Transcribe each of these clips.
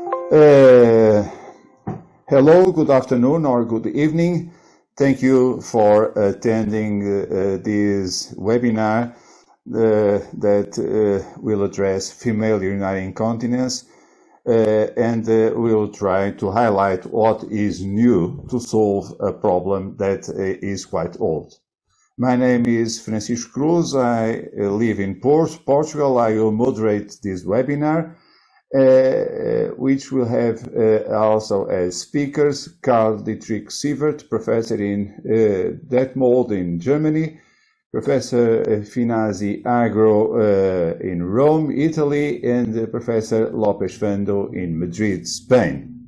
Uh, hello, good afternoon or good evening. Thank you for attending uh, this webinar uh, that uh, will address female urinary incontinence uh, and uh, will try to highlight what is new to solve a problem that is quite old. My name is Francisco Cruz. I live in Port Portugal. I will moderate this webinar uh, which will have uh, also as speakers Karl Dietrich Sievert, professor in uh, Detmold in Germany, Professor Finazzi Agro uh, in Rome, Italy, and Professor Lopez Fando in Madrid, Spain.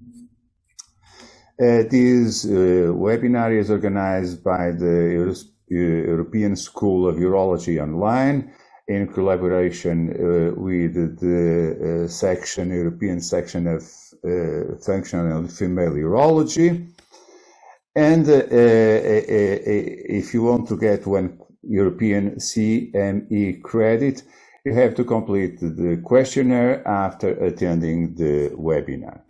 Uh, this uh, webinar is organized by the Euro European School of Urology Online in collaboration uh, with the uh, section, European section of uh, functional female urology. And if you want to get one European CME credit, you have to complete the questionnaire after attending the webinar.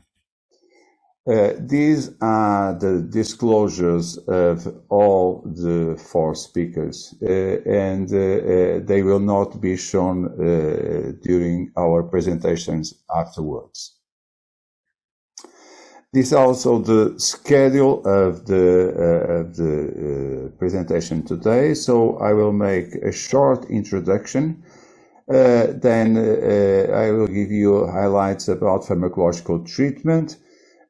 Uh, these are the disclosures of all the four speakers, uh, and uh, uh they will not be shown uh, during our presentations afterwards. This is also the schedule of the, of the presentation today, so I will make a short introduction then I will give you highlights about pharmacological treatment,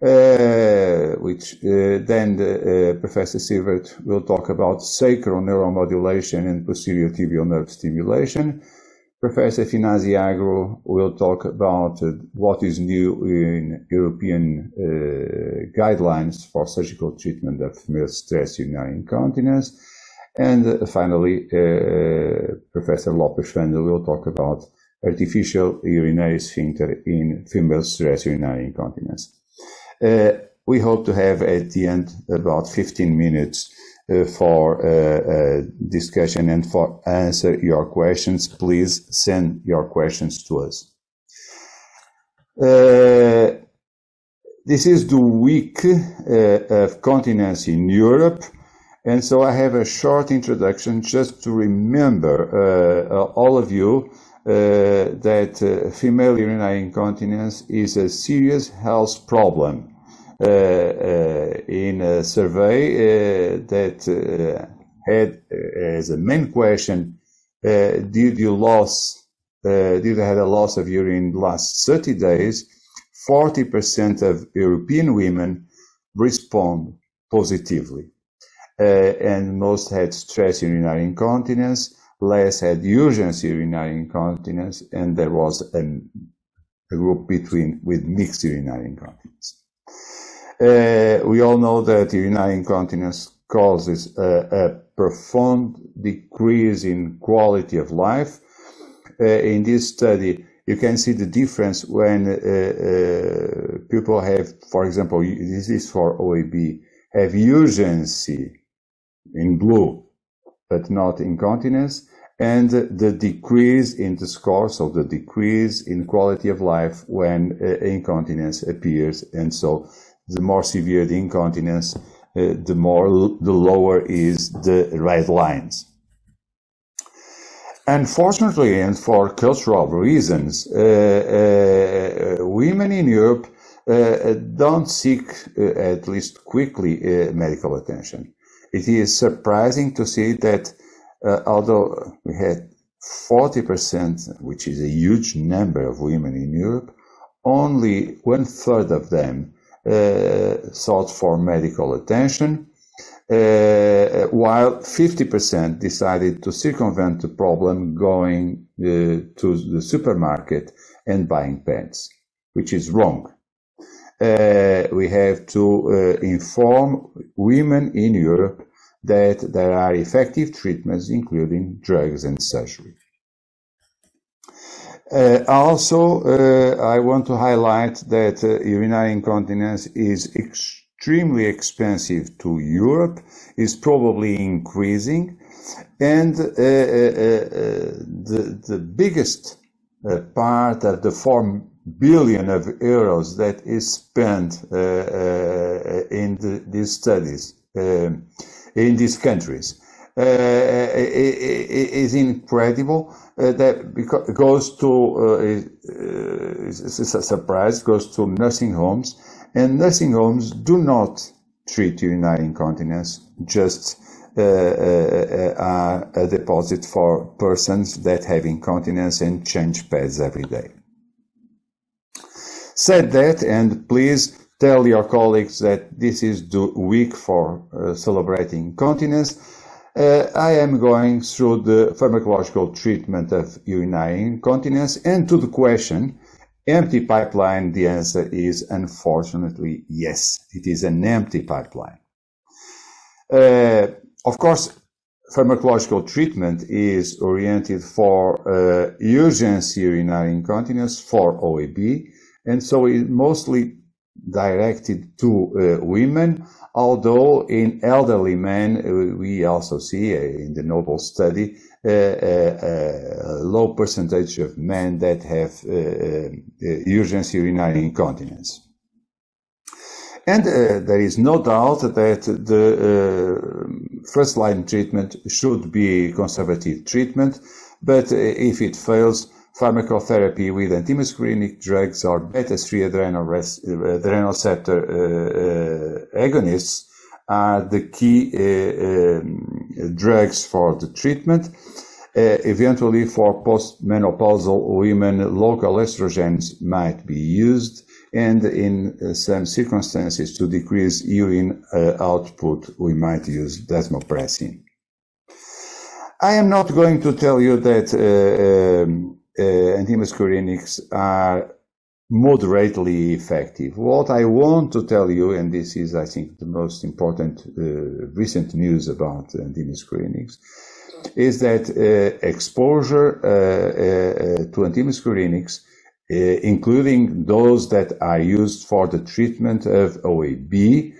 uh, which uh, then the, uh, Professor Sievert will talk about sacral neuromodulation and posterior tibial nerve stimulation. Professor Finazzi Agro will talk about uh, what is new in European uh, guidelines for surgical treatment of female stress urinary incontinence. And finally, Professor Lopez Fando will talk about artificial urinary sphincter in female stress urinary incontinence. Uh, we hope to have at the end about 15 minutes uh, for uh, discussion and for answer your questions. Please send your questions to us. This is the week of continence in Europe. And so I have a short introduction just to remember uh, all of you uh, that uh, female urinary incontinence is a serious health problem Uh, uh, in a survey uh, that uh, had as a main question, did you lose, did you have a loss of urine in the last 30 days? 40% of European women respond positively. Uh, and most had stress urinary incontinence, less had urgency urinary incontinence, and there was a, a group between with mixed urinary incontinence. Uh, we all know that urinary incontinence causes a, a, profound decrease in quality of life. Uh, in this study, you can see the difference when uh, uh people have, for example, this is for OAB, have urgency in blue, but not incontinence, and the decrease in the score, so the decrease in quality of life when uh, incontinence appears. And so the more severe the incontinence, uh, the more the lower is the red lines. Unfortunately, and for cultural reasons, uh, uh, women in Europe uh, don't seek, uh, at least quickly, medical attention. It is surprising to see that although we had 40%, which is a huge number of women in Europe, only one third of them sought for medical attention, uh, while 50% decided to circumvent the problem going uh, to the supermarket and buying pads, which is wrong. Uh, we have to uh, inform women in Europe that there are effective treatments, including drugs and surgery. Uh, also, uh, I want to highlight that uh, urinary incontinence is extremely expensive to Europe, is probably increasing, and uh, uh, uh, the, the biggest part of the 4 billion of euros that is spent in the, these studies um, in these countries is incredible. Uh, that goes to uh, is a surprise goes to nursing homes, and nursing homes do not treat urinary incontinence just uh, uh, are a deposit for persons that have incontinence and change pads every day. Said that, and please tell your colleagues that this is the week for uh, celebrating continence. Uh, I am going through the pharmacological treatment of urinary incontinence and to the question, empty pipeline, the answer is unfortunately yes, it is an empty pipeline. Uh, of course, pharmacological treatment is oriented for uh, urgency urinary incontinence for OAB, and so it mostly directed to uh, women, although in elderly men, uh, we also see uh, in the Noble study uh, a low percentage of men that have urgency urinary incontinence. And uh, there is no doubt that the uh, first line treatment should be conservative treatment, but if it fails, pharmacotherapy with antimuscarinic drugs or beta-3 adrenal, adrenal receptor uh, uh, agonists are the key uh, um, drugs for the treatment. eventually, for postmenopausal women, local estrogens might be used and in uh, some circumstances to decrease urine uh, output, we might use desmopressin. I am not going to tell you that uh, um, uh, antimuscarinics are moderately effective. What I want to tell you, and this is, I think, the most important uh, recent news about antimuscarinics, is that uh, exposure to antimuscarinics uh, including those that are used for the treatment of OAB,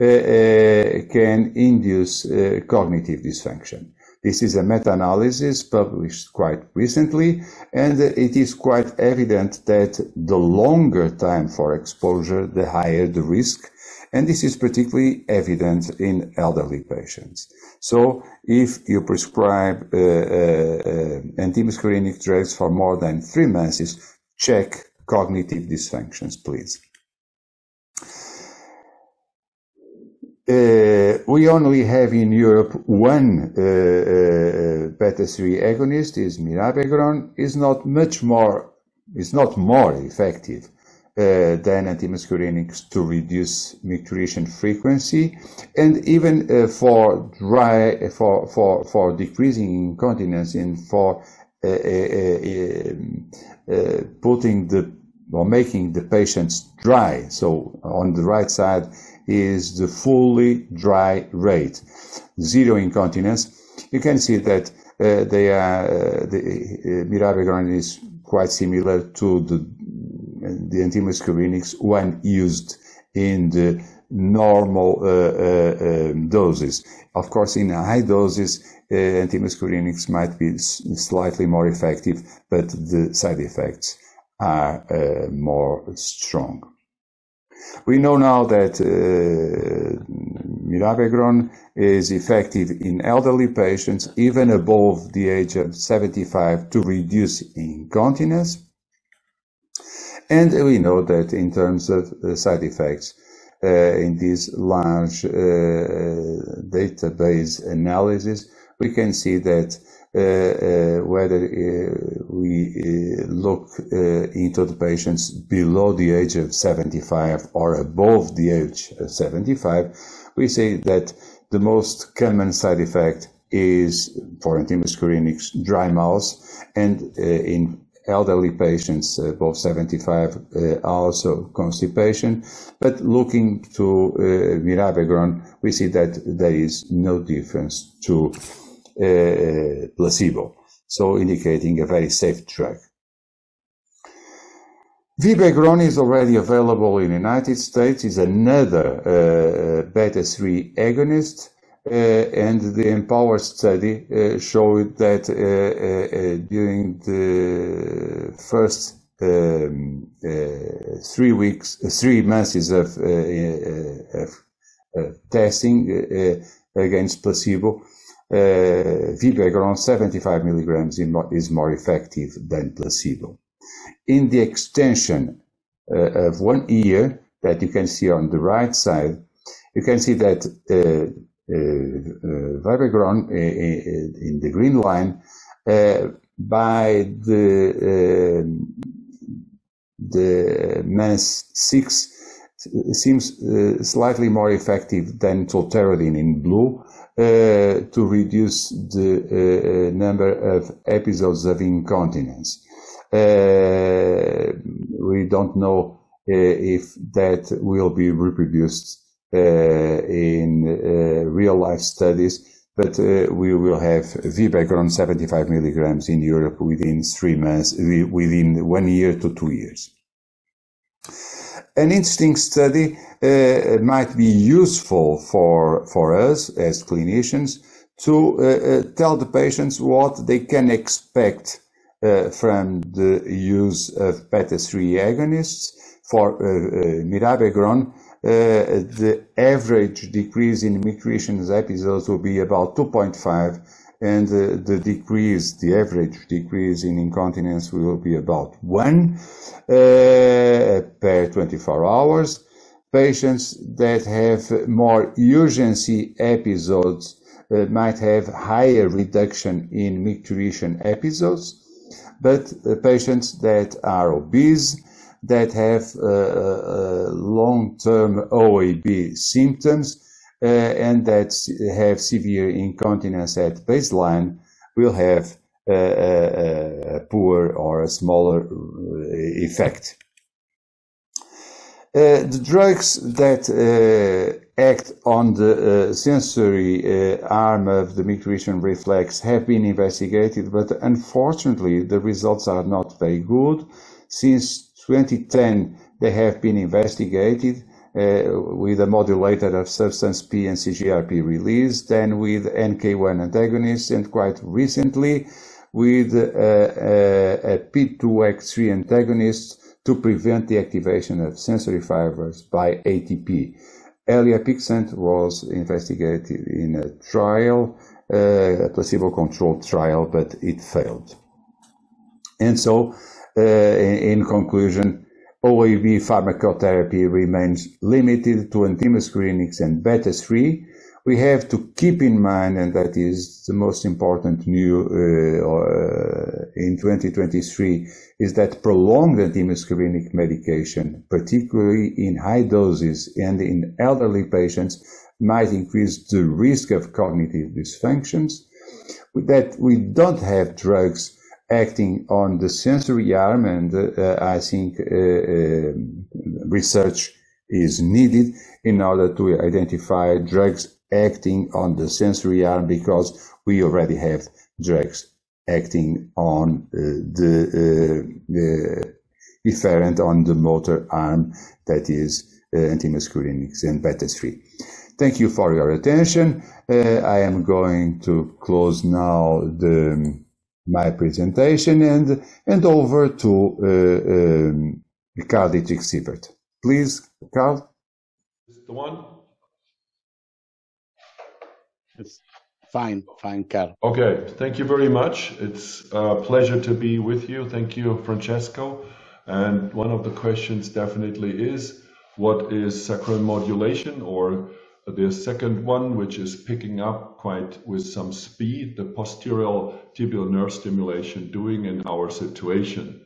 uh, uh, can induce cognitive dysfunction. This is a meta-analysis published quite recently, and it is quite evident that the longer time for exposure, the higher the risk, and this is particularly evident in elderly patients. So if you prescribe uh, uh, uh, antimuscarinic drugs for more than three months, check cognitive dysfunctions, please. Uh, we only have in Europe one uh, uh, beta-3 agonist, is mirabegron, is not much more, is not more effective uh, than antimuscarinics to reduce micturition frequency, and even uh, for dry, for for for decreasing incontinence and for uh, um, uh, putting the or making the patients dry. So on the right side is the fully dry rate, zero incontinence. You can see that uh, they are uh, the uh, mirabegron is quite similar to the the antimuscarinics when used in the normal uh, uh, um, doses. Of course, in high doses, uh, antimuscarinics might be slightly more effective, but the side effects are uh, more strong. We know now that uh, mirabegron is effective in elderly patients, even above the age of 75, to reduce incontinence. And we know that in terms of uh, side effects, uh, in this large uh, database analysis, we can see that whether uh, we look into the patients below the age of 75 or above the age of 75, we say that the most common side effect is for antimuscarinics dry mouth and in elderly patients above 75 uh, also constipation. But looking to uh, mirabegron we see that there is no difference to uh, placebo, so indicating a very safe drug. Vibegron is already available in the United States, is another uh, beta-3 agonist, uh, and the EMPOWUR study uh, showed that uh, uh, during the first um, uh, three weeks, uh, three months of, of testing against placebo, uh, Vibegron 75 milligrams is more effective than placebo. In the extension uh, of one year that you can see on the right side, you can see that uh, uh, Vibegron in the green line by the um, the MENS 6 seems uh, slightly more effective than tolterodine in blue uh, Uh, to reduce the uh, uh, number of episodes of incontinence. Uh, we don't know if that will be reproduced in real life studies but uh, we will have Vibegron 75 milligrams in Europe within three months, within one year to two years. An interesting study uh, might be useful for, for us as clinicians to uh, uh tell the patients what they can expect uh, from the use of beta-3 agonists. For uh, mirabegron uh, the average decrease in micturition episodes will be about 2.5 and uh, the decrease, the average decrease in incontinence will be about 1 uh, per 24 hours. Patients that have more urgency episodes uh, might have higher reduction in micturition episodes, but uh, patients that are obese that have uh, uh, long-term OAB symptoms uh, and that have severe incontinence at baseline will have a, poor or a smaller effect. Uh, the drugs that uh, act on the uh, sensory arm of the micturition reflex have been investigated, but unfortunately the results are not very good since 2010, they have been investigated uh, with a modulator of substance P and CGRP release, then with NK1 antagonists, and quite recently with uh, uh, a P2X3 antagonist to prevent the activation of sensory fibers by ATP. Eliapixant was investigated in a trial, uh, a placebo-controlled trial, but it failed. And so uh, in conclusion, OAB pharmacotherapy remains limited to antimuscarinics and beta-3. We have to keep in mind, and that is the most important new uh, uh, in 2023, is that prolonged antimuscarinic medication, particularly in high doses and in elderly patients, might increase the risk of cognitive dysfunctions. That we don't have drugs acting on the sensory arm, and uh, I think uh, um, research is needed in order to identify drugs acting on the sensory arm because we already have drugs acting on uh, the, uh, efferent on the motor arm that is uh, antimuscarinics and beta-3. Thank you for your attention. Uh, I am going to close now the um, my presentation and and over to uh, um, Karl Dietrich Sievert. Please, Karl. the one? It's fine, fine, Karl. Okay, thank you very much. It's a pleasure to be with you. Thank you, Francesco. And one of the questions definitely is, what is sacral modulation or Uh, the second one, which is picking up quite with some speed, the posterior tibial nerve stimulation doing in our situation.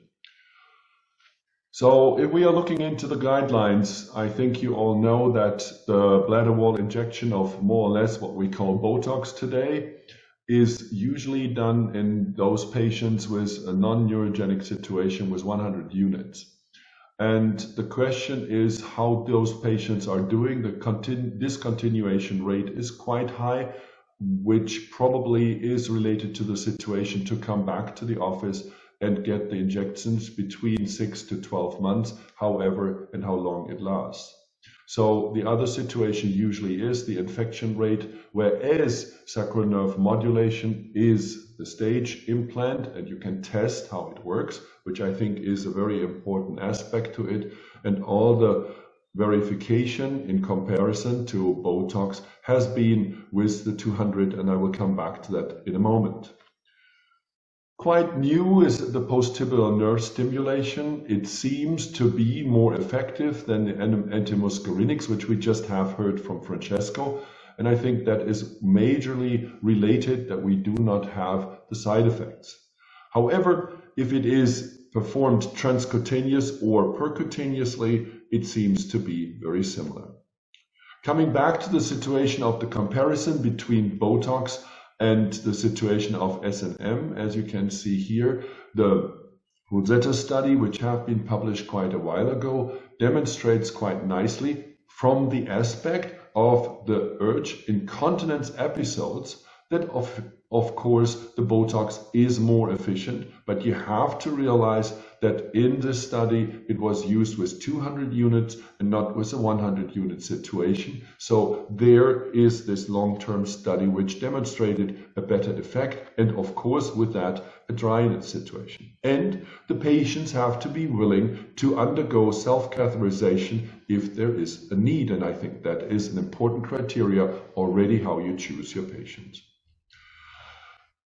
So if we are looking into the guidelines, I think you all know that the bladder wall injection of more or less what we call Botox today is usually done in those patients with a non-neurogenic situation with 100 units. And the question is how those patients are doing. The continu- discontinuation rate is quite high, which probably is related to the situation to come back to the office and get the injections between six to 12 months, however, and how long it lasts. So the other situation usually is the infection rate, whereas sacral nerve modulation is the stage implant, and you can test how it works which I think is a very important aspect to it. And all the verification in comparison to Botox has been with the 200, and I will come back to that in a moment. Quite new is the post-tibial nerve stimulation. It seems to be more effective than the antimuscarinics, which we just have heard from Francesco. And I think that is majorly related that we do not have the side effects. However, if it is performed transcutaneous or percutaneously, it seems to be very similar. Coming back to the situation of the comparison between Botox and the situation of SNM, as you can see here, the Rosetta study, which have been published quite a while ago, demonstrates quite nicely from the aspect of the urge incontinence episodes that of, of course the Botox is more efficient, but you have to realize that in this study it was used with 200 units and not with a 100 unit situation. So there is this long-term study which demonstrated a better effect and of course with that a dryness situation. And the patients have to be willing to undergo self-catheterization if there is a need and I think that is an important criteria already how you choose your patients.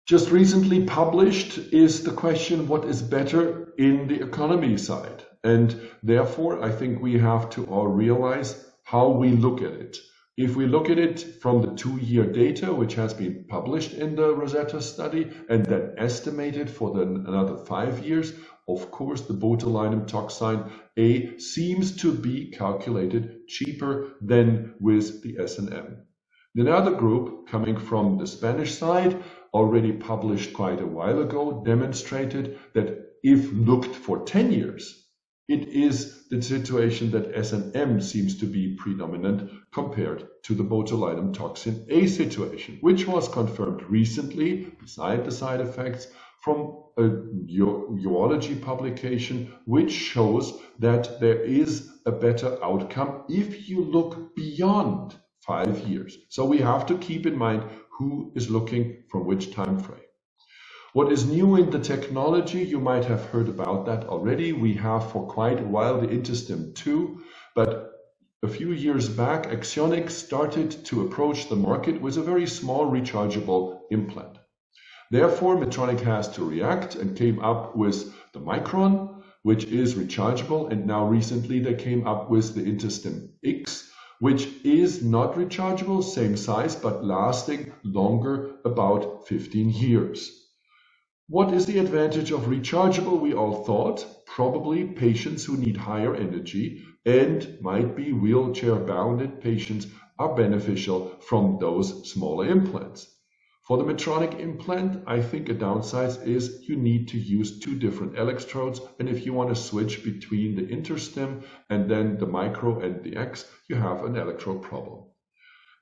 Just recently published is the question what is better in the economy side? And therefore, I think we have to all realize how we look at it. If we look at it from the two year data, which has been published in the Rosetta study and then estimated for the, another five years, of course, the botulinum toxin A seems to be calculated cheaper than with the SNM. Another group coming from the Spanish side already published quite a while ago demonstrated that if looked for 10 years, it is the situation that SNM seems to be predominant compared to the botulinum toxin A situation, which was confirmed recently, beside the side effects, from a urology publication, which shows that there is a better outcome if you look beyond five years. So we have to keep in mind who is looking from which time frame. What is new in the technology, you might have heard about that already. We have for quite a while the InterStim 2, but a few years back, Axonics started to approach the market with a very small rechargeable implant. Therefore, Medtronic has to react and came up with the Micro, which is rechargeable, and now recently they came up with the InterStim X, which is not rechargeable, same size, but lasting longer, about 15 years. What is the advantage of rechargeable? We all thought probably patients who need higher energy and might be wheelchair bounded patients are beneficial from those smaller implants. For the Medtronic implant, I think a downside is you need to use two different electrodes. And if you want to switch between the InterStim and then the Micro and the X, you have an electrode problem.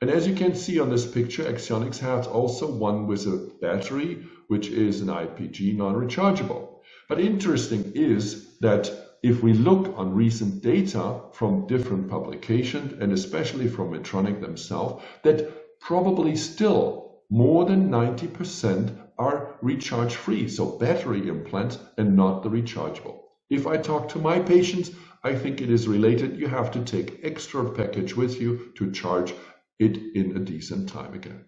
And as you can see on this picture, Axonics has also one with a battery, which is an IPG non-rechargeable. But interesting is that if we look on recent data from different publications, and especially from Medtronic themselves, that probably still more than 90% are recharge free, so battery implants and not the rechargeable. If I talk to my patients, I think it is related. You have to take extra package with you to charge it in a decent time again.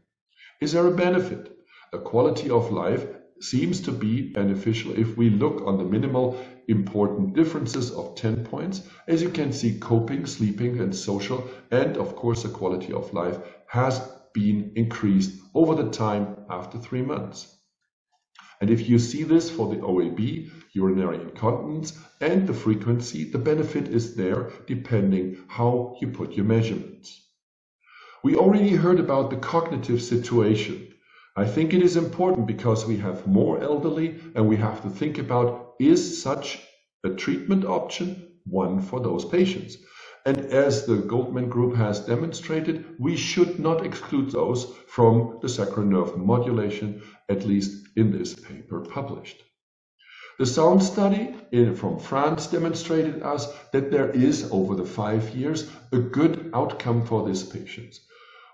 Is there a benefit? The quality of life seems to be beneficial if we look on the minimal important differences of 10 points. As you can see, coping, sleeping, and social, and of course, the quality of life has been increased over the time after three months. And if you see this for the OAB, urinary incontinence, and the frequency, the benefit is there depending how you put your measurements. We already heard about the cognitive situation. I think it is important because we have more elderly and we have to think about is such a treatment option one for those patients? And as the Goldman Group has demonstrated, we should not exclude those from the sacral nerve modulation, at least in this paper published. The sound study in, from France demonstrated us that there is, over the five years, a good outcome for these patients.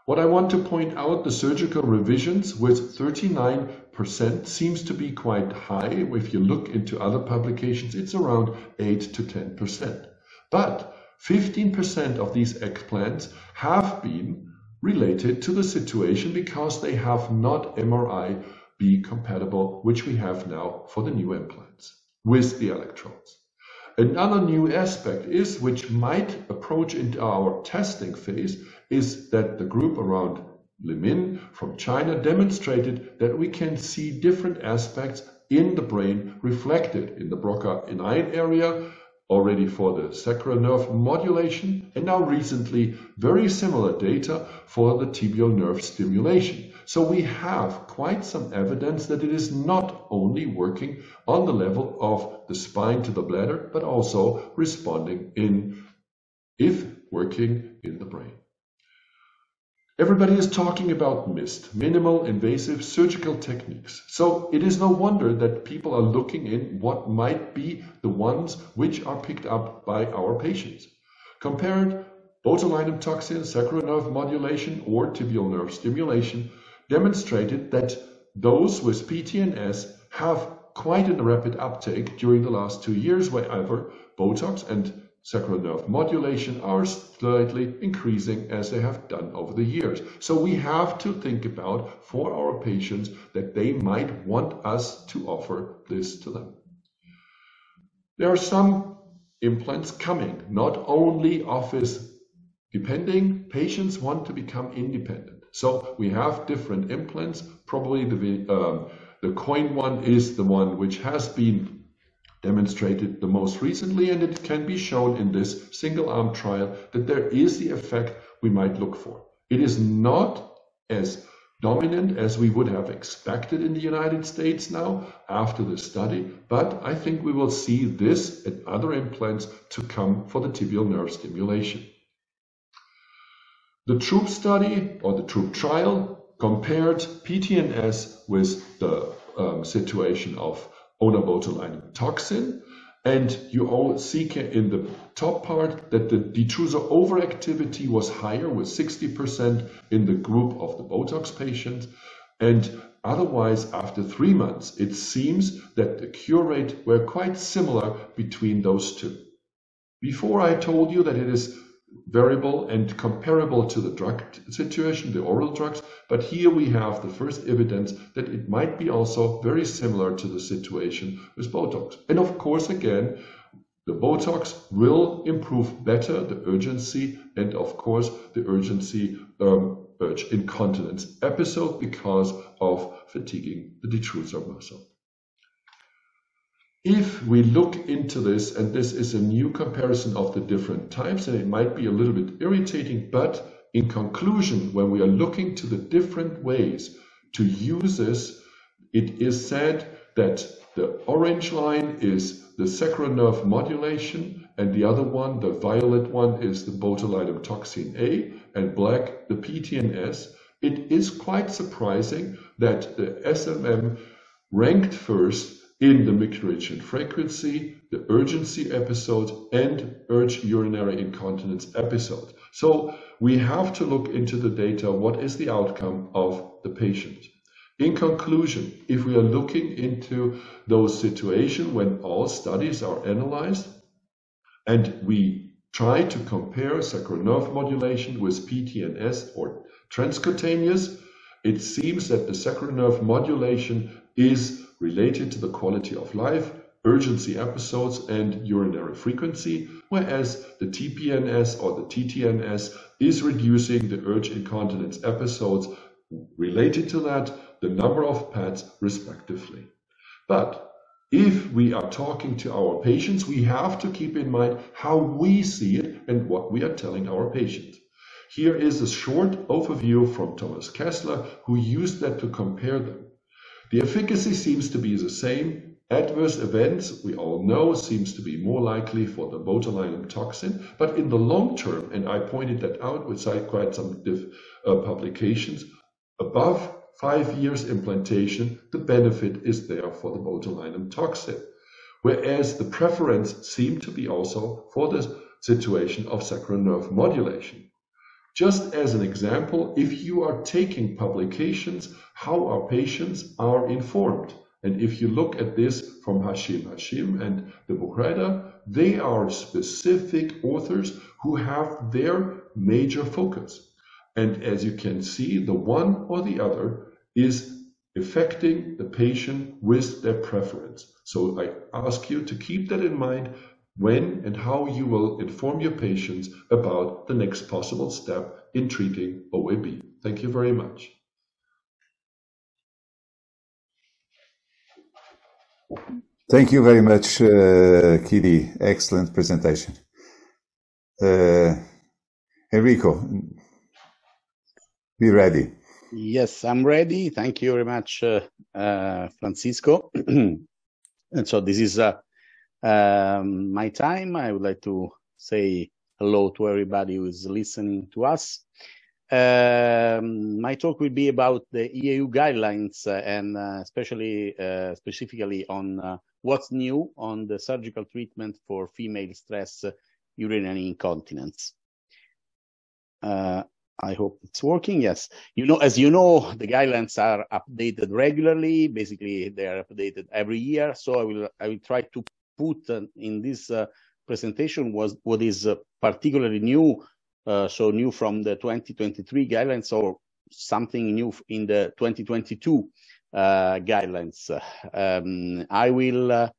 What I want to point out, the surgical revisions with 39% seems to be quite high. If you look into other publications, it's around 8 to 10%. But 15% of these explants have been related to the situation because they have not MRI B compatible, which we have now for the new implants with the electrodes. Another new aspect is, which might approach into our testing phase, is that the group around Limin from China demonstrated that we can see different aspects in the brain reflected in the Broca in area already for the sacral nerve modulation and now recently very similar data for the tibial nerve stimulation. So we have quite some evidence that it is not only working on the level of the spine to the bladder, but also responding in, if working in the brain. Everybody is talking about MIST, minimal invasive surgical techniques. So it is no wonder that people are looking in what might be the ones which are picked up by our patients. Compared botulinum toxin, sacral nerve modulation, or tibial nerve stimulation demonstrated that those with PTNS have quite a rapid uptake during the last two years, wherever Botox and sacral nerve modulation are slightly increasing as they have done over the years. So we have to think about for our patients that they might want us to offer this to them. There are some implants coming, not only office depending, patients want to become independent. So we have different implants. Probably the, um, the coin one is the one which has been demonstrated the most recently, and it can be shown in this single arm trial that there is the effect we might look for. It is not as dominant as we would have expected in the United States now after the study, but I think we will see this and other implants to come for the tibial nerve stimulation. The TROOP study or the TROOP trial compared PTNS with the um, situation of onabotulinum toxin. And you all see in the top part that the detrusor overactivity was higher with 60% in the group of the Botox patients. And otherwise, after three months, it seems that the cure rate were quite similar between those two. Before I told you that it is variable and comparable to the drug situation, the oral drugs. But here we have the first evidence that it might be also very similar to the situation with Botox. And of course, again, the Botox will improve better the urgency and, of course, the urgency um, urge incontinence episode because of fatiguing the detrusor muscle. If we look into this, and this is a new comparison of the different types, and it might be a little bit irritating, but in conclusion, when we are looking to the different ways to use this, it is said that the orange line is the sacral nerve modulation, and the other one, the violet one, is the botulinum toxin A, and black, the PTNS. It is quite surprising that the SNM ranked first in the micturition frequency, the urgency episode, and urge urinary incontinence episode. So we have to look into the data. What is the outcome of the patient? In conclusion, if we are looking into those situations when all studies are analyzed and we try to compare sacral nerve modulation with PTNS or transcutaneous, it seems that the sacral nerve modulation is related to the quality of life, urgency episodes, and urinary frequency, whereas the TPNS or the TTNS is reducing the urge incontinence episodes related to that, the number of pads respectively. But if we are talking to our patients, we have to keep in mind how we see it and what we are telling our patients. Here is a short overview from Thomas Kessler, who used that to compare them. The efficacy seems to be the same. Adverse events, we all know, seems to be more likely for the botulinum toxin. But in the long term, and I pointed that out with quite some diff, uh, publications, above five years implantation, the benefit is there for the botulinum toxin. Whereas the preference seemed to be also for the situation of sacral nerve modulation. Just as an example, if you are taking publications, how our patients are informed. And if you look at this from Hashim Hashim and the Bukhara, they are specific authors who have their major focus. And as you can see, the one or the other is affecting the patient with their preference. So I ask you to keep that in mind when and how you will inform your patients about the next possible step in treating OAB. Thank you very much. Thank you very much, uh, Kitty. Excellent presentation. Uh, Enrico, be ready. Yes, I'm ready. Thank you very much, uh, uh, Francisco. and so this is uh, um, my time. I would like to say hello to everybody who is listening to us. Um, my talk will be about the EAU guidelines uh, and uh, especially uh, specifically on uh, what's new on the surgical treatment for female stress urinary incontinence. Uh, I hope it's working. Yes. You know, as you know, the guidelines are updated regularly. Basically, they are updated every year. So I will, I will try to put in this uh, presentation was what is uh, particularly new. Uh, so new from the 2023 guidelines or something new in the 2022 uh, guidelines. Um, I will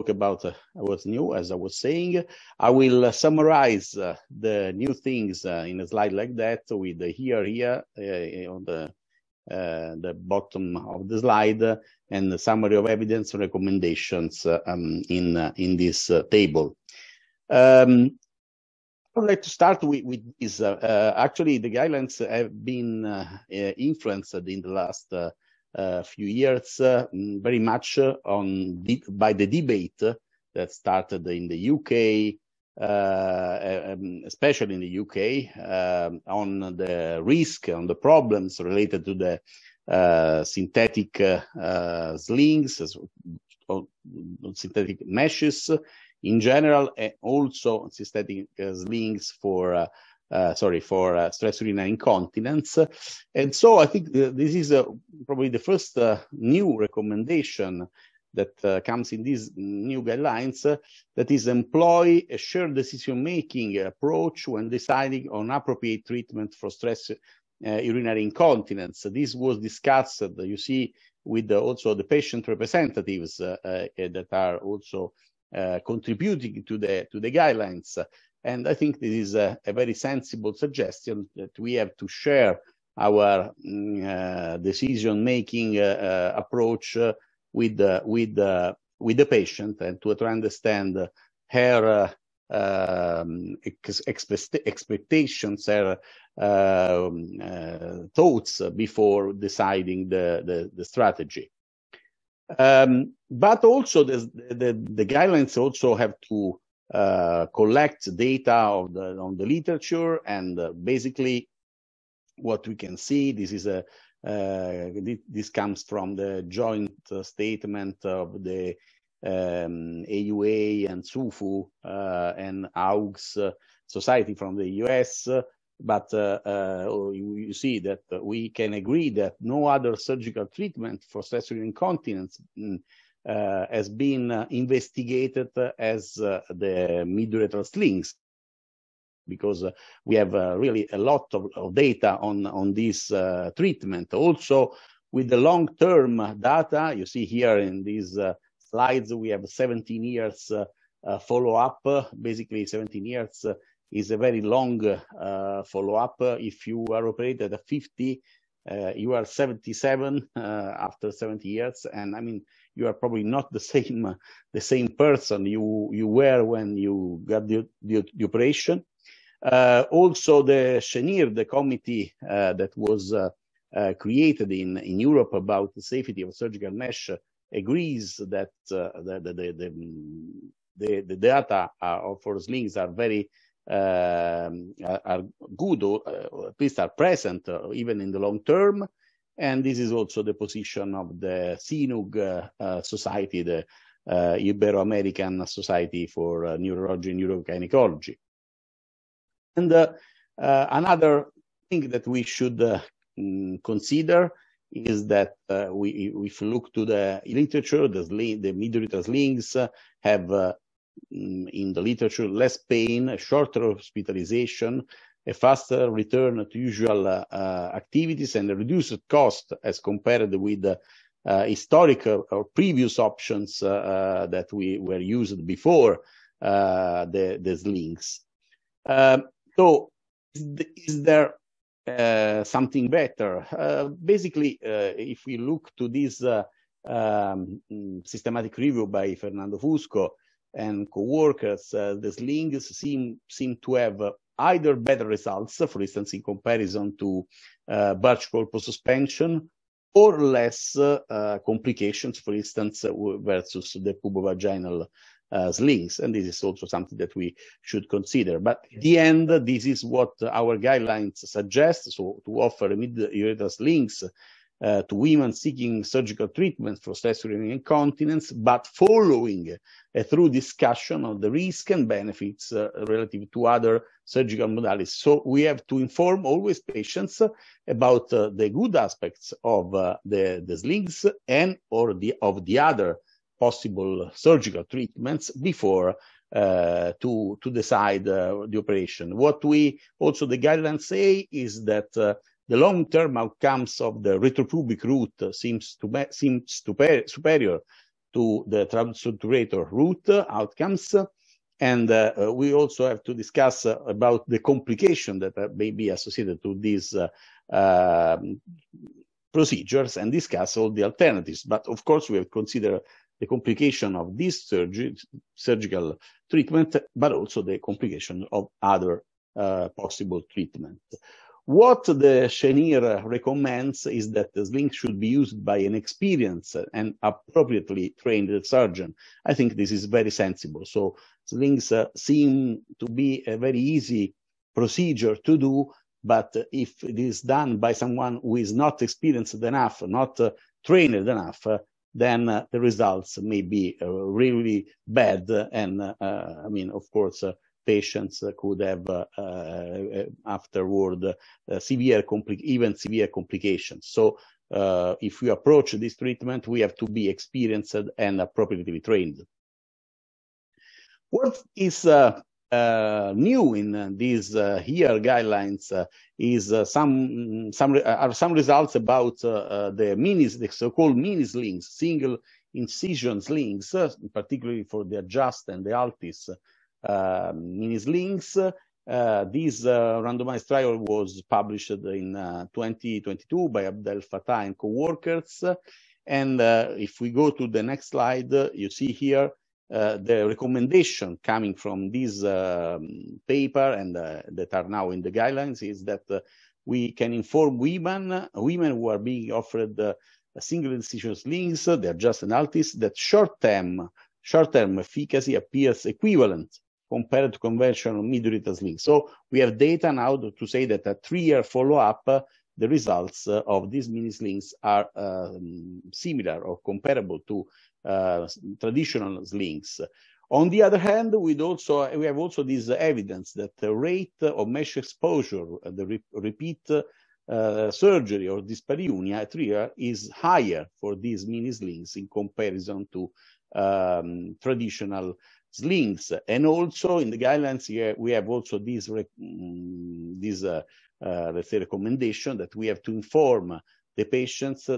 talk about uh, what's new, as I was saying. I will uh, summarize uh, the new things in a slide like that with the here, here on the the bottom of the slide and the summary of evidence recommendations um, in in this table. Um, I would like to start with, with this. actually, the guidelines have been influenced in the last uh, few years, uh, very much on by the debate that started in the UK, uh, um, especially in the UK, um, on the risk, on the problems related to the uh, synthetic uh, slings, synthetic meshes in general, and also synthetic slings for uh, sorry, for uh, stress urinary incontinence. And so I think this is uh, probably the first uh, new recommendation that uh, comes in these new guidelines that is employ a shared decision-making approach when deciding on appropriate treatment for stress urinary incontinence. This was discussed, you see, with also the patient representatives that are also contributing to the to the guidelines. And I think this is a, a very sensible suggestion that we have to share our mm, uh, decision-making uh, uh, approach uh, with the, with the, with the patient and to, to understand her um, ex expectations, her um, uh, thoughts before deciding the, the, the strategy. Um, but also the, the, the, guidelines also have to uh, collect data of the, on the literature and uh, basically what we can see, this is a, uh, this comes from the joint uh, statement of the um, AUA and SUFU uh, and AUGS society from the US. But you, you, see that we can agree that no other surgical treatment for stress incontinence mm, uh, has been uh, investigated as uh, the mid-urethral slings because uh, we have uh, really a lot of, of, data on, on this uh, treatment. Also, with the long-term data, you see here in these uh, slides, we have 17 years uh, uh, follow-up. basically, 17 years is a very long follow-up. If you are operated at 50, you are 77 after 70 years. And I mean, you are probably not the same the same person you you were when you got the, the, the operation. Uh, also, the SCHEER, the committee uh, that was uh, uh, created in, in Europe about the safety of surgical mesh, agrees that uh, the, the, the, the, data for slings are very um, are good, or at least are present, even in the long term. And this is also the position of the SINUG uh, uh, Society, the uh, Ibero-American Society for Neurourology and Urogynecology. And Uh, another thing that we should uh, mm, consider is that uh, we, if we look to the literature, the, the mid slings have uh, mm, in the literature less pain, shorter hospitalization, a faster return to usual uh, activities, and a reduced cost as compared with uh, historical or previous options uh, that we were used before the, the slings. Um, so is there uh, something better? Uh, basically, uh, if we look to this uh, um, systematic review by Fernando Fusco and co-workers, uh, the slings seem, seem to have either better results, for instance, in comparison to uh, Burch colposuspension, or less complications, for instance, versus the pubovaginal uh, slings. And this is also something that we should consider. But at the end, this is what our guidelines suggest. So to offer mid-urethral slings uh, to women seeking surgical treatment for stress urinary incontinence, but following a through discussion of the risk and benefits uh, relative to other surgical modalities. So we have to inform always patients about uh, the good aspects of uh, the, the slings and or the of the other possible surgical treatments before uh, to to decide uh, the operation. What we also the guidelines say is that uh, the long-term outcomes of the retropubic route seems to be, seems to superior to the transobturator route outcomes. And uh, we also have to discuss uh, about the complication that may be associated to these uh, um, procedures and discuss all the alternatives. But of course, we have consider the complication of this surgery, surgical treatment, but also the complication of other uh, possible treatment. What the Chenier recommends is that the sling should be used by an experienced and appropriately trained surgeon. I think this is very sensible. So slings uh, seem to be a very easy procedure to do, but if it is done by someone who is not experienced enough, not uh, trained enough, uh, then uh, the results may be uh, really bad. And uh, I mean, of course, patients could have afterward severe, even severe complications. So if we approach this treatment, we have to be experienced and appropriately trained. What is uh, uh, new in uh, these uh, here guidelines uh, is uh, some some are some results about the minis, the so-called mini slings, single incision slings, particularly for the Adjust and the Altis mini slings. this randomized trial was published in 2022 by Abdel Fattah and co-workers. And if we go to the next slide, you see here uh, the recommendation coming from this um, paper and uh, that are now in the guidelines is that uh, we can inform women, women who are being offered uh, single incision slings, the adjusted altis, that short-term short-term efficacy appears equivalent compared to conventional mid-urethral slings. So we have data now to say that a three-year follow-up, uh, the results uh, of these mini slings are um, similar or comparable to uh, traditional slings. On the other hand, we also we have also this evidence that the rate of mesh exposure, the re repeat uh, surgery or dyspareunia at is higher for these mini slings in comparison to um, traditional slings. And also in the guidelines here, we have also this, mm, this uh, uh, let's say, recommendation that we have to inform the patients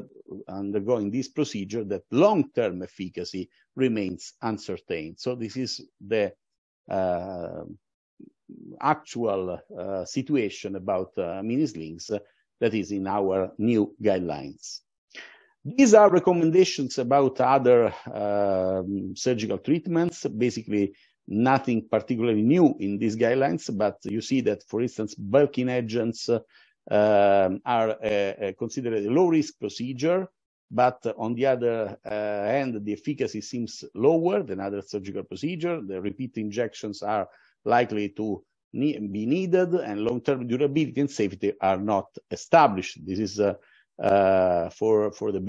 undergoing this procedure that long-term efficacy remains uncertain. So this is the uh, actual uh, situation about uh, mini slings that is in our new guidelines. These are recommendations about other um, surgical treatments, basically nothing particularly new in these guidelines, but you see that, for instance, bulking agents um, are uh, considered a low-risk procedure, but on the other uh, hand, the efficacy seems lower than other surgical procedure. The repeat injections are likely to be needed, and long-term durability and safety are not established. This is uh, uh, for for the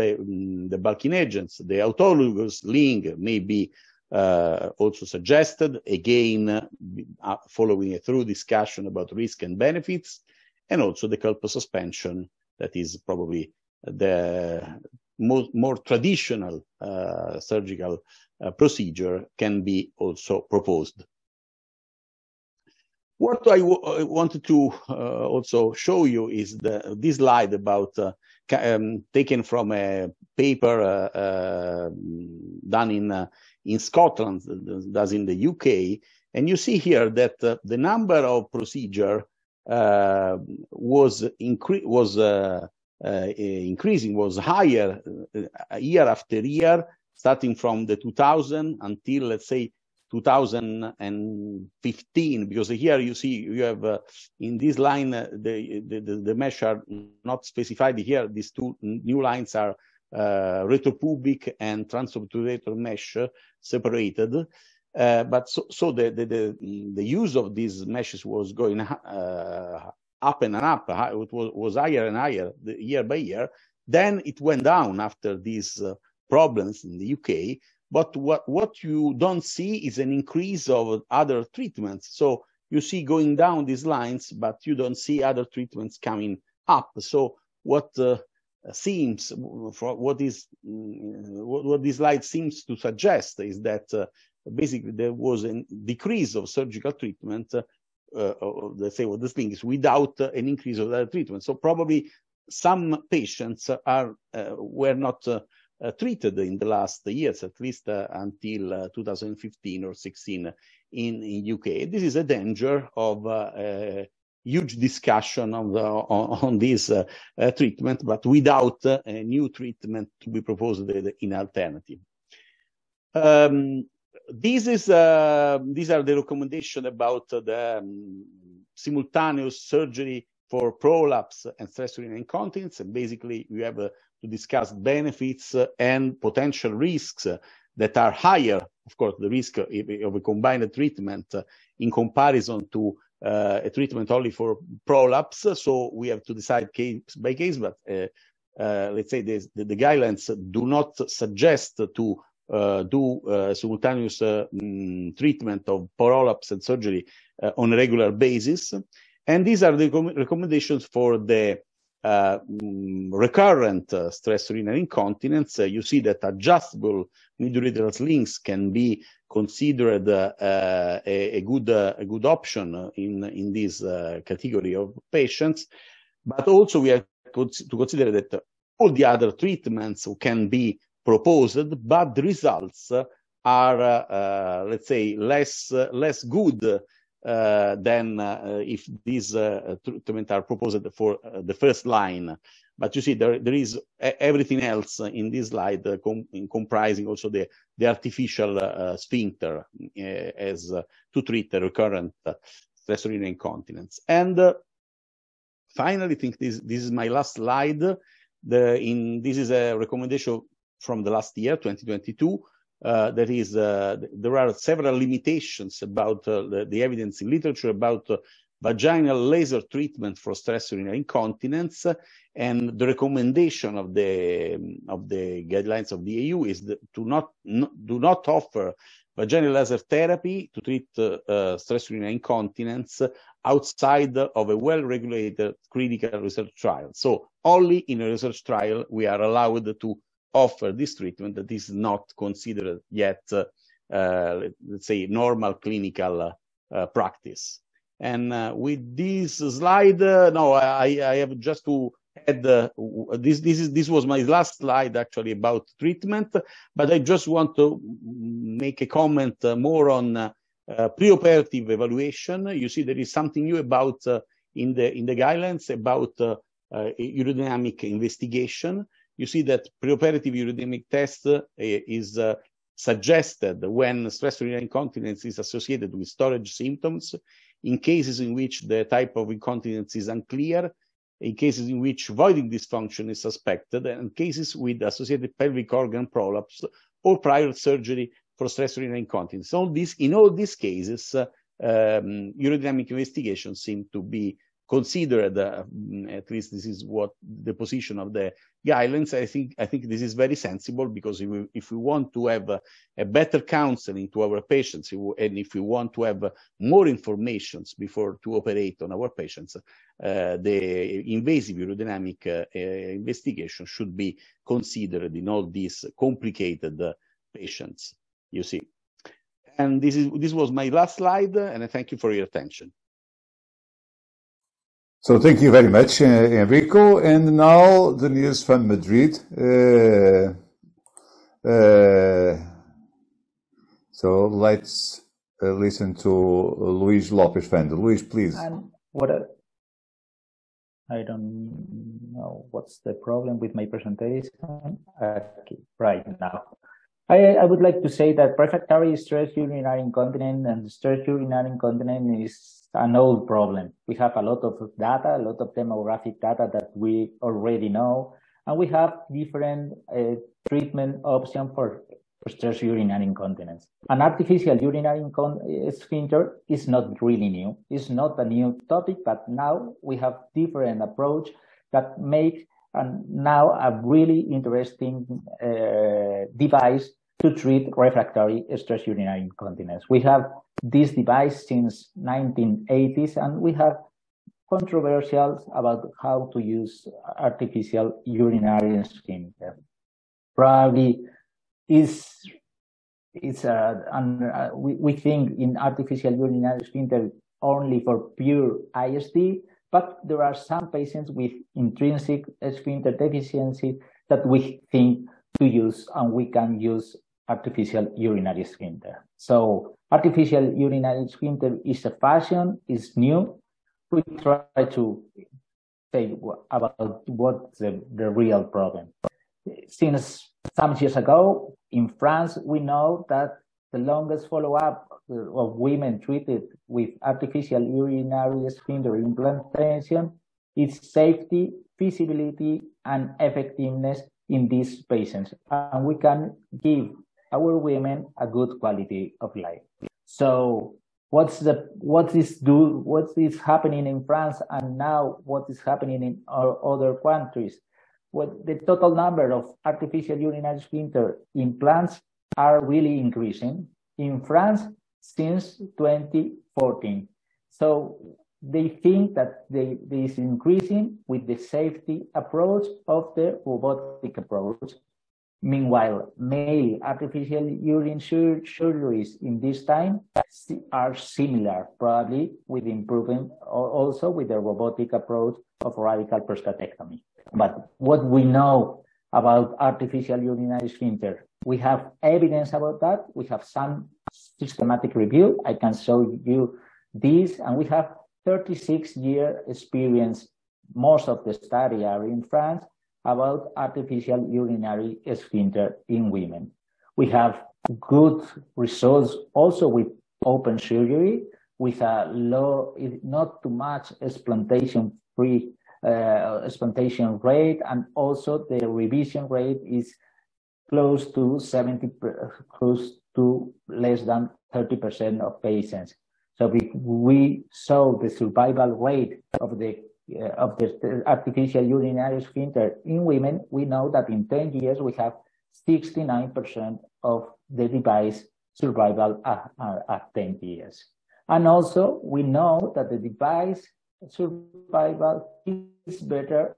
the bulking agents. The autologous sling may be uh, also suggested, again, uh, following a through discussion about risk and benefits, and also the colposuspension, that is probably the more, more traditional uh, surgical uh, procedure can be also proposed. What I, wanted to uh, also show you is the, this slide about uh, um, taken from a paper uh, done in in Scotland, does in the UK. And you see here that uh, the number of procedure uh, was incre- was uh, uh increasing, was higher uh, year after year, starting from the 2000 until let's say 2015 because here you see you have uh, in this line uh, the, the, the are not specified here these two new lines are uh, retropubic and transobturator mesh separated. Uh, but so, so the, the, the, the, use of these meshes was going uh, up and up. It was, was higher and higher year by year. Then it went down after these uh, problems in the UK. But what, what you don't see is an increase of other treatments. So you see going down these lines, but you don't see other treatments coming up. So what uh, seems what is what, what this slide seems to suggest is that uh, basically there was a decrease of surgical treatment uh, uh, let's say what the thing is without an increase of other treatment so probably some patients are uh, were not uh, uh, treated in the last years at least until 2015 or 16 in, in UK this is a danger of huge discussion on, the, on, on this uh, uh, treatment, but without uh, a new treatment to be proposed in alternative. Um, this is uh, these are the recommendations about the um, simultaneous surgery for prolapse and stress urinary incontinence. And basically, we have uh, to discuss benefits and potential risks that are higher, of course, the risk of, of a combined treatment in comparison to uh, a treatment only for prolapse. So we have to decide case by case, but uh, uh, let's say the, the, guidelines do not suggest to uh, do uh, simultaneous uh, mm, treatment of prolapse and surgery on a regular basis. And these are the recommendations for the uh, mm, recurrent uh, stress urinary incontinence, uh, you see that adjustable mid-urethral slings can be considered a, a, good a good option in in this category of patients. But also we have to consider that all the other treatments can be proposed, but the results are, uh, let's say, less uh, less good uh, than uh, if these uh, treatments are proposed for the first line. But you see, there, there is everything else in this slide com comprising also the, the artificial sphincter as to treat the recurrent stress urinary incontinence. And finally, I think this, this is my last slide. The, in, this is a recommendation from the last year, 2022, uh, there is uh, there are several limitations about uh, the, the, evidence in literature about uh, vaginal laser treatment for stress urinary incontinence, and the recommendation of the of the guidelines of the EU is to not, do not offer vaginal laser therapy to treat uh, stress urinary incontinence outside of a well-regulated clinical research trial. So only in a research trial we are allowed to offer this treatment that is not considered yet, uh, uh, let's say, normal clinical uh, practice. And with this slide, no, I, I have just to add uh, this this is this was my last slide actually about treatment but i just want to make a comment uh, more on uh, preoperative evaluation you see there is something new about in the in the guidelines about urodynamic investigation you see that preoperative urodynamic test uh, is uh, suggested when stress urinary incontinence is associated with storage symptoms, in cases in which the type of incontinence is unclear, in cases in which voiding dysfunction is suspected, and cases with associated pelvic organ prolapse or prior surgery for stress urinary incontinence. All this, in all these cases, uh, um, urodynamic investigations seem to be considered, uh, at least this is what the position of the guidelines. I think I think this is very sensible because if we, if we want to have a, a better counseling to our patients, and if we want to have more informations before to operate on our patients, uh, the invasive urodynamic uh, investigation should be considered in all these complicated uh, patients. You see, and this is this was my last slide, and I thank you for your attention. So thank you very much, uh, Enrico. And now the news from Madrid. Uh, uh, so let's uh, listen to Luis Lopez Fando. Luis, please. And what a, I don't know what's the problem with my presentation. Okay, right now. I, I would like to say that refractory stress urinary incontinence and stress urinary incontinence is an old problem. We have a lot of data, a lot of demographic data that we already know, and we have different uh, treatment options for, for stress urinary incontinence. An artificial urinary sphincter is not really new. It's not a new topic, but now we have different approach that make and now a really interesting uh, device to treat refractory stress urinary incontinence. We have this device since 1980s and we have controversials about how to use artificial urinary sphincter. Probably is it's uh, uh, we, we think in artificial urinary sphincter only for pure ISD, but there are some patients with intrinsic sphincter deficiency that we think to use and we can use artificial urinary sphincter. So artificial urinary sphincter is a fashion, is new. We try to say about what's the, the real problem. Since some years ago, in France, we know that the longest follow-up of women treated with artificial urinary sphincter implantation is safety, feasibility, and effectiveness in these patients. And we can give our women a good quality of life. So what's the what is do what is happening in France and now what is happening in our other countries? What the total number of artificial urinary sphincter implants are really increasing in France since 2014. So they think that they, this is increasing with the safety approach of the robotic approach. Meanwhile, male artificial urine sur surgeries in this time are similar, probably with improving also with the robotic approach of radical prostatectomy. But what we know about artificial urinary sphincter, we have evidence about that. We have some systematic review. I can show you this, and we have 36 year experience. Most of the study are in France about artificial urinary sphincter in women. We have good results also with open surgery with a low, not too much explantation free uh, explantation rate, and also the revision rate is close to 70, close to less than 30% of patients. So we, we saw the survival rate of the of the artificial urinary sphincter in women, we know that in 10 years we have 69% of the device survival at, at 10 years. And also we know that the device survival is better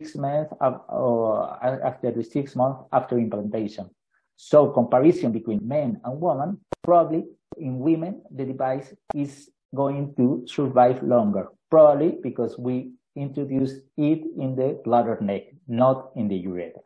six months uh, after the six months after implantation. So comparison between men and women, probably in women, the device is going to survive longer, probably because we introduced it in the bladder neck, not in the ureter.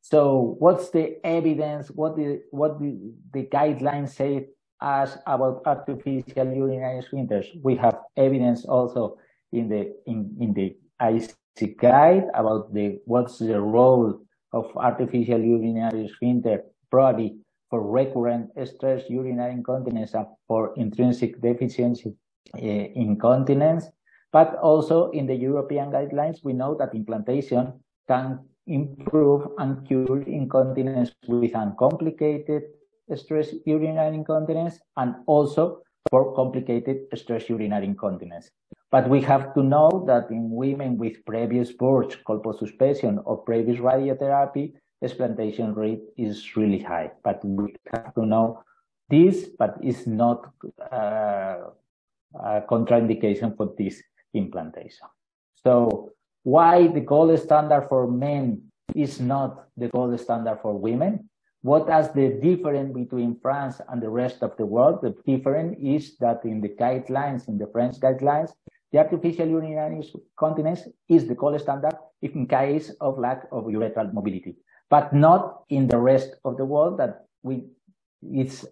So what's the evidence? What the, what the, the guidelines say us about artificial urinary sphincters? We have evidence also in the, in, in the IC guide about the, what's the role of artificial urinary sphincter, probably for recurrent stress urinary incontinence and for intrinsic deficiency uh, incontinence. But also in the European guidelines, we know that implantation can improve and cure incontinence with uncomplicated stress urinary incontinence and also for complicated stress urinary incontinence. But we have to know that in women with previous birth, colposuspension, or previous radiotherapy, explantation rate is really high. But we have to know this, but it's not uh, a contraindication for this implantation. So why the gold standard for men is not the gold standard for women? What is the difference between France and the rest of the world? The difference is that in the guidelines, in the French guidelines, the artificial urinary continence is the gold standard in case of lack of urethral mobility, but not in the rest of the world that we, it's,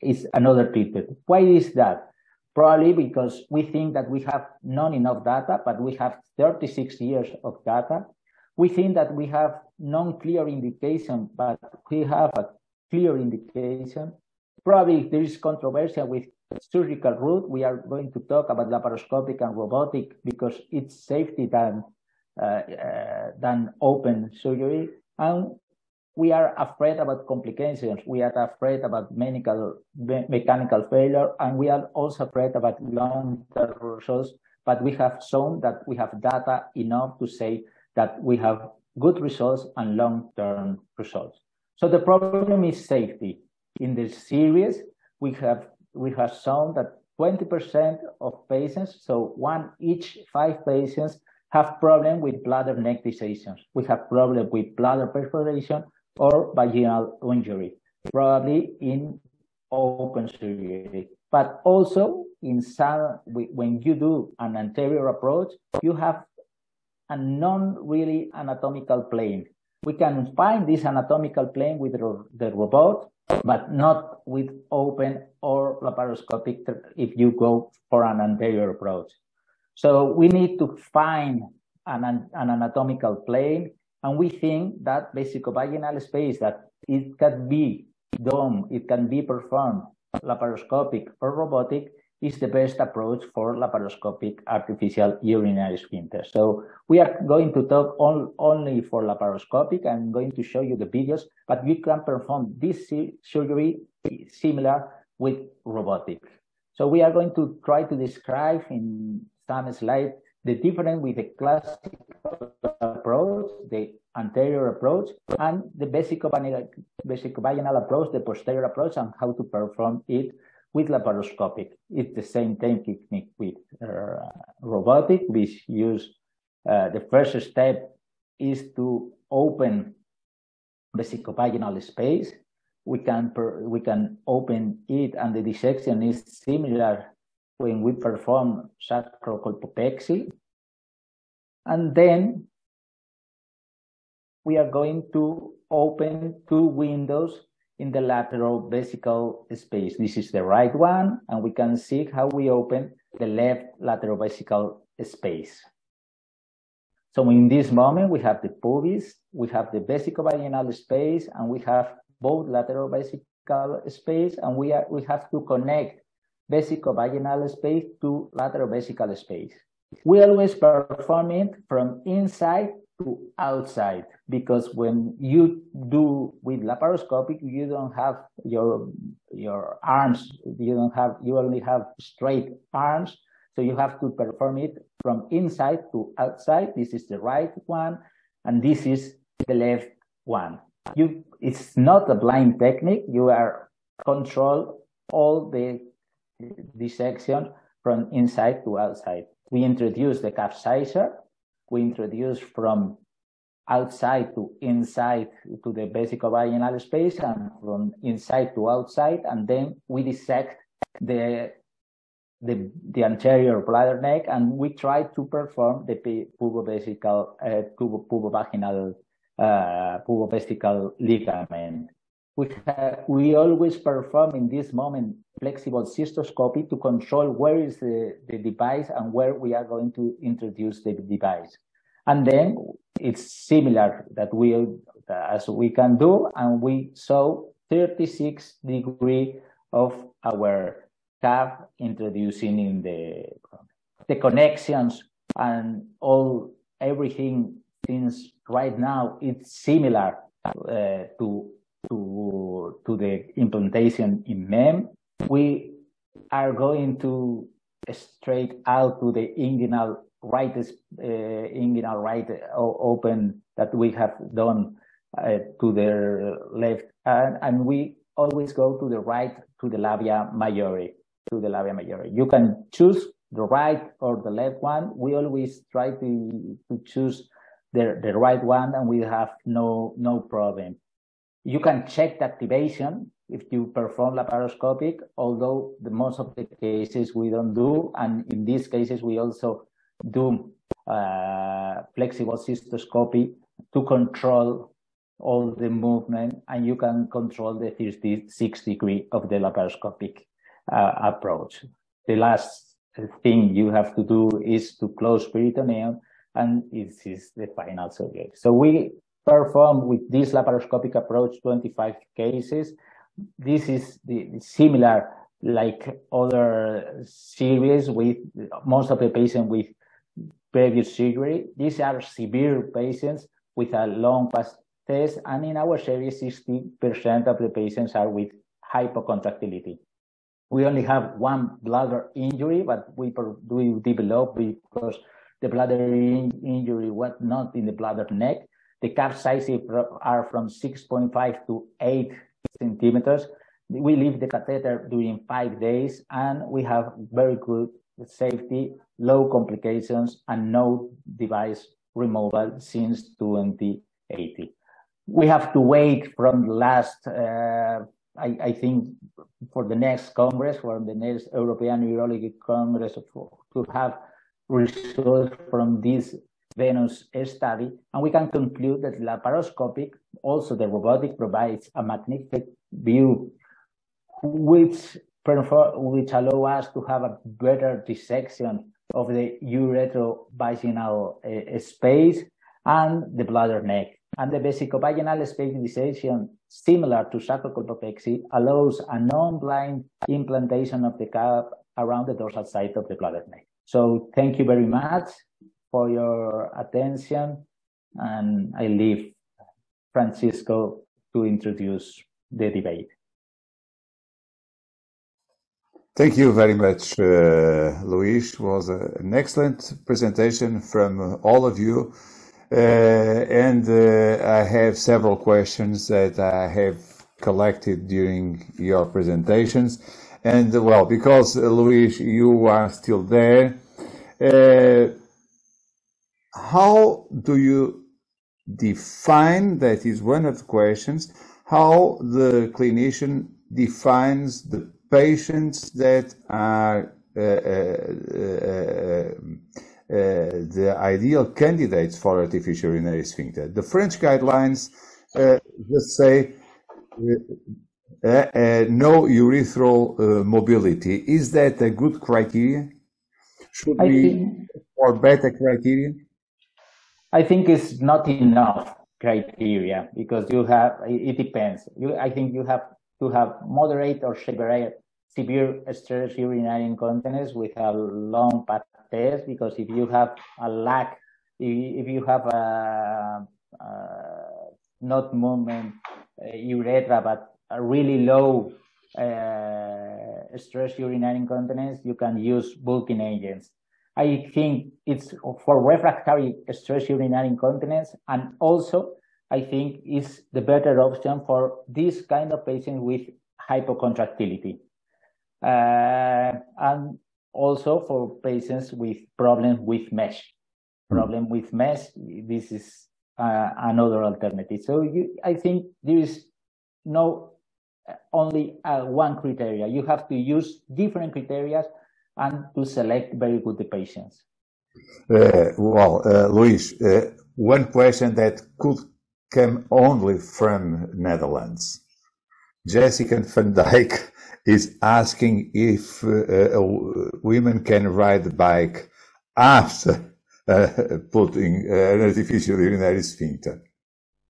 it's another treatment. Why is that? Probably because we think that we have not enough data, but we have 36 years of data we think that we have non-clear indication, but we have a clear indication. Probably there is controversy with surgical route. We are going to talk about laparoscopic and robotic because it's safety than uh, uh, than open surgery. And we are afraid about complications. We are afraid about medical, me mechanical failure, and we are also afraid about long-term results. But we have shown that we have data enough to say that we have good results and long-term results. So the problem is safety. In the series, we have we have shown that 20% of patients, so one each five patients, have problem with bladder neck dissection. We have problem with bladder perforation or vaginal injury, probably in open surgery. But also in some, when you do an anterior approach, you have a non-really anatomical plane. We can find this anatomical plane with the robot, but not with open or laparoscopic if you go for an anterior approach. So we need to find an, an anatomical plane, and we think that vesicovaginal space that it can be done, it can be performed laparoscopic or robotic is the best approach for laparoscopic artificial urinary sphincter. So we are going to talk on, only for laparoscopic. I'm going to show you the videos, but you can perform this surgery similar with robotic. So we are going to try to describe in some slides the difference with the classical approach, the anterior approach, and the vesicovaginal approach, the posterior approach, and how to perform it with laparoscopic. It's the same technique with uh, robotic, which use uh, the first step is to open vesicovaginal space. We can per, we can open it, and the dissection is similar when we perform sacrocolpopexy. And then we are going to open two windows in the lateral vesical space. This is the right one, and we can see how we open the left lateral vesical space. So in this moment, we have the pubis, we have the vesicovaginal space, and we have both lateral vesical space, and we, are, we have to connect vesicovaginal space to lateral vesical space. We always perform it from inside to outside because when you do with laparoscopic you don't have your your arms you don't have you only have straight arms. So you have to perform it from inside to outside. This is the right one and this is the left one. You it's not a blind technique. You are control all the dissection from inside to outside we introduce the cuff sizer we introduce from outside to inside to the vesicovaginal space and from inside to outside, and then we dissect the the, the anterior bladder neck, and we try to perform the pubovesical, uh, pubovaginal, uh, pubovesical ligament. We, have, we always perform in this moment flexible cystoscopy to control where is the, the device and where we are going to introduce the device. And then it's similar that we as we can do, and we saw 36 degree of our cuff introducing in the the connections and all everything since right now it's similar uh, to to to the implantation in MEM. We are going to straight out to the inguinal right, uh, right open that we have done uh, to the left, and, and we always go to the right to the labia majori, to the labia majori. You can choose the right or the left one. We always try to, to choose the, the right one and we have no, no problem. You can check the activation if you perform laparoscopic, although the most of the cases we don't do. And in these cases, we also do uh, flexible cystoscopy to control all the movement and you can control the 36 degree of the laparoscopic uh, approach. The last thing you have to do is to close peritoneum and this is the final surgery. So we perform with this laparoscopic approach 25 cases. This is the, similar like other series with most of the patients with previous surgery. These are severe patients with a long pad test, and in our series, 60% of the patients are with hypocontractility. We only have one bladder injury, but we, we developed because the bladder in injury was not in the bladder neck. The cuff sizes are from 6.5 to 8 centimeters. We leave the catheter during five days, and we have very good safety, low complications, and no device removal since 2080 we have to wait from the last, uh, I, I, think, for the next Congress, for the next European Urology Congress, to have results from this Venus study. And we can conclude that laparoscopic, also the robotic, provides a magnificent view, which, which allow us to have a better dissection of the ureterovaginal uh, space and the bladder neck. And the vesicovaginal specialization, similar to sacrocolpopexy, allows a non-blind implantation of the cup around the dorsal side of the bladder neck. So thank you very much for your attention. And I leave Francisco to introduce the debate. Thank you very much, uh, Luis. It was an excellent presentation from all of you. Uh, and uh, I have several questions that I have collected during your presentations. And well, because uh, Luis, you are still there, how do you define, that is one of the questions, how the clinician defines the patients that are uh, uh, uh, uh, the ideal candidates for artificial urinary sphincter. The French guidelines uh, just say uh, no urethral mobility. Is that a good criteria? Should I be think, or better criteria? I think it's not enough criteria because you have it depends. You, I think you have to have moderate or severe severe stress urinary incontinence with a long pad test because if you have a lack, if you have a, a not movement uh, urethra, but a really low uh, stress urinary incontinence, you can use bulking agents. I think it's for refractory stress urinary incontinence, and also I think it's the better option for this kind of patient with hypocontractility. Uh, and also for patients with problems with mesh. Hmm. Problem with mesh, this is uh, another alternative. So you, I think there is no uh, only uh, one criteria. You have to use different criteria and to select very good the patients. Uh, well, uh, Luis, uh, one question that could come only from Netherlands. Jessica van Dijk is asking if uh, uh, women can ride the bike after uh, putting uh, an artificial urinary sphincter.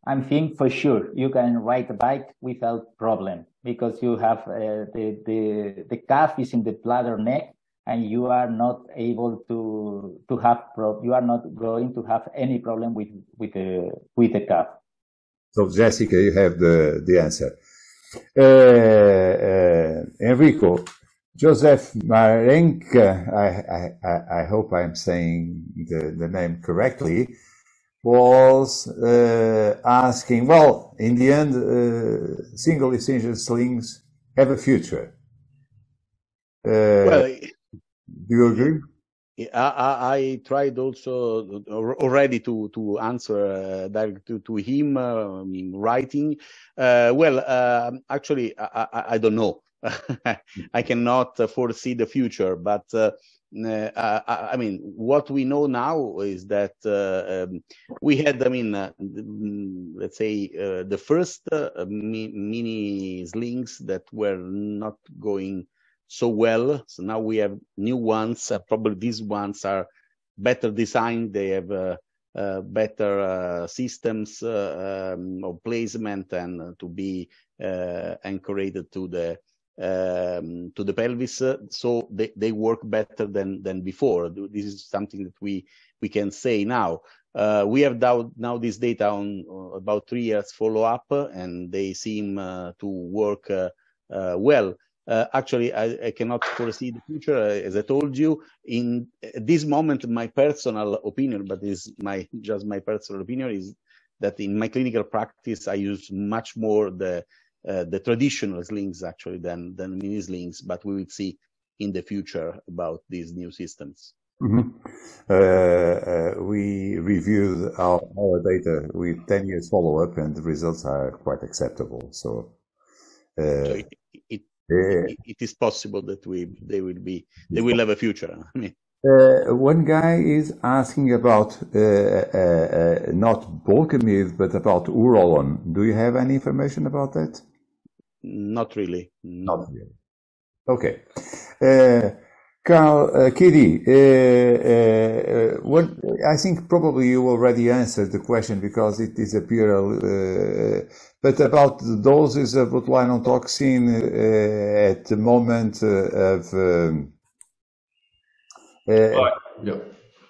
I think for sure you can ride a bike without problem because you have uh, the, the the cuff is in the bladder neck and you are not able to to have pro- you are not going to have any problem with with the with the cuff. So Jessica, you have the the answer. Uh, uh, Enrico, Joseph Marenke, I, I, I hope I'm saying the, the name correctly, was uh, asking, well, in the end, uh, single incision slings have a future. Uh, well, do you agree? I, I, tried also already to to answer uh, direct to, to him uh, writing. Uh, well, um, actually, I, I, I, don't know. I cannot foresee the future, but uh, uh, I mean, what we know now is that uh, um, we had, I mean, let's say, the first mini slings that were not going so well. So now we have new ones. Uh, probably these ones are better designed. They have uh, uh, better uh, systems uh, um, of placement and uh, to be anchored to the um, to the pelvis. so they, they work better than than before. This is something that we we can say now. we have now, now this data on about three years follow up, and they seem to work well. Uh, actually, I, I, cannot foresee the future. Uh, as I told you, in this moment, my personal opinion, but is my just my personal opinion, is that in my clinical practice, I use much more the uh, the traditional slings actually than than mini slings. But we will see in the future about these new systems. Mm-hmm. Uh, uh, we reviewed our, our, data with 10 years follow up, and the results are quite acceptable. So, uh, so it, it, it, it is possible that we they will be they will have a future. I mean. Uh, one guy is asking about uh, uh, uh not Bulkamid, but about Urolon. Do you have any information about that? Not really. Not really. Okay. Karl, uh, Kitty, uh, uh, what, I think probably you already answered the question because it disappeared. Uh, but about the doses of botulinum toxin uh, at the moment uh, of. Um, yeah,